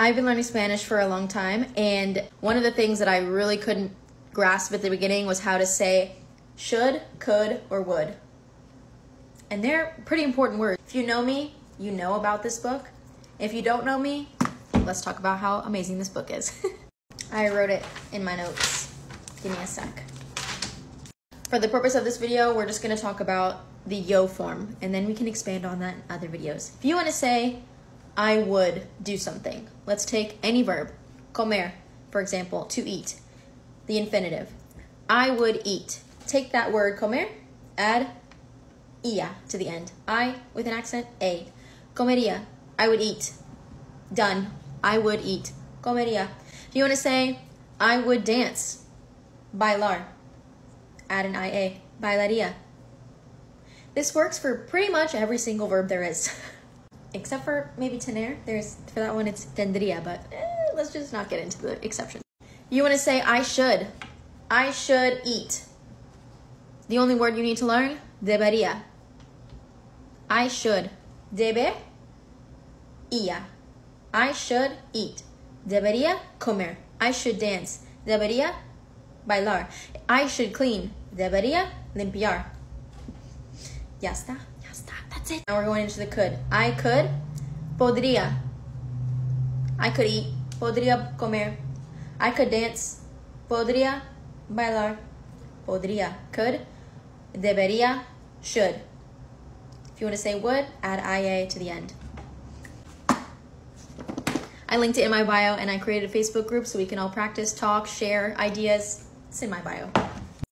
I've been learning Spanish for a long time, and one of the things that I really couldn't grasp at the beginning was how to say should, could, or would. And they're pretty important words. If you know me, you know about this book. If you don't know me, let's talk about how amazing this book is. I wrote it in my notes. Give me a sec. For the purpose of this video, we're just going to talk about the yo form, and then we can expand on that in other videos. If you want to say, I would do something, let's take any verb. Comer, for example, to eat. The infinitive. I would eat. Take that word comer, add ia to the end. I with an accent, a. Comeria, I would eat. Done. I would eat. Comeria. If you want to say, I would dance. Bailar. Add an ia. Bailaria. This works for pretty much every single verb there is. Except for maybe tener. There's for that one it's tendría, but eh, let's just not get into the exception. You want to say I should. I should eat. The only word you need to learn, debería. I should. Debe. Ia. I should eat. Debería comer. I should dance. Debería bailar. I should clean. Debería limpiar. Ya está. Ya está. That's it. Now we're going into the could. I could. Podría. I could eat. Podría comer. I could dance. Podría bailar. Podría. Could. Debería. Should. If you want to say would, add IA to the end. I linked it in my bio and I created a Facebook group so we can all practice, talk, share ideas. It's in my bio.